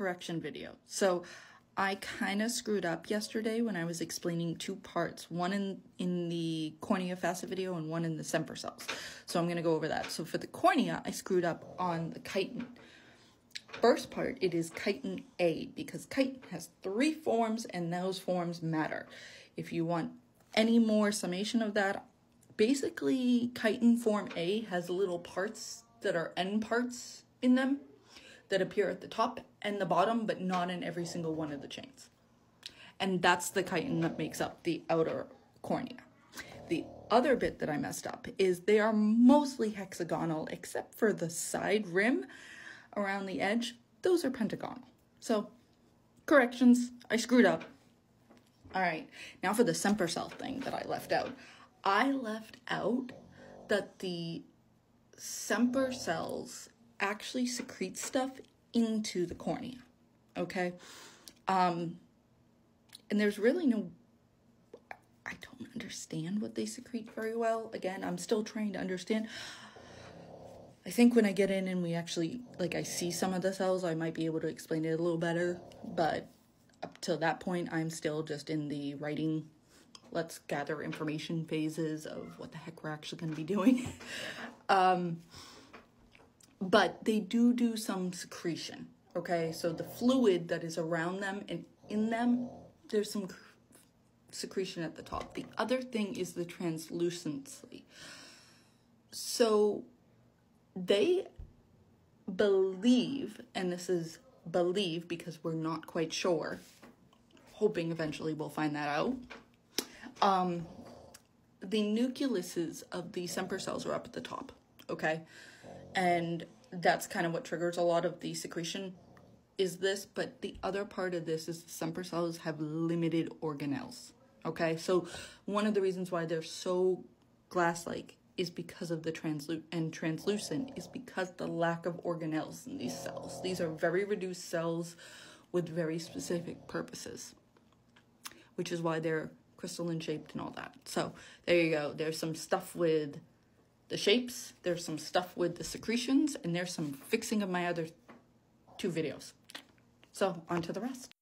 correction video. So I kind of screwed up yesterday when I was explaining two parts, one in, in the cornea facet video and one in the Semper cells. So I'm going to go over that. So for the cornea, I screwed up on the chitin. First part, it is chitin A because chitin has three forms and those forms matter. If you want any more summation of that, basically chitin form A has little parts that are end parts in them that appear at the top and the bottom, but not in every single one of the chains. And that's the chitin that makes up the outer cornea. The other bit that I messed up is they are mostly hexagonal, except for the side rim around the edge. Those are pentagonal. So, corrections, I screwed up. All right, now for the Semper cell thing that I left out. I left out that the Semper cells actually secrete stuff into the cornea. Okay? Um, and there's really no I don't understand what they secrete very well. Again, I'm still trying to understand. I think when I get in and we actually like I see some of the cells, I might be able to explain it a little better, but up till that point I'm still just in the writing let's gather information phases of what the heck we're actually going to be doing. um but they do do some secretion. Okay, so the fluid that is around them and in them, there's some secretion at the top. The other thing is the translucency. So they believe, and this is believe because we're not quite sure, hoping eventually we'll find that out. Um, the nucleuses of the Semper cells are up at the top, okay? And that's kind of what triggers a lot of the secretion is this but the other part of this is the Semper cells have limited organelles okay? So one of the reasons why they're so glass-like is because of the translu- and translucent is because the lack of organelles in these cells. These are very reduced cells with very specific purposes which is why they're crystalline shaped and all that. So there you go. There's some stuff with the shapes, there's some stuff with the secretions, and there's some fixing of my other two videos. So, on to the rest.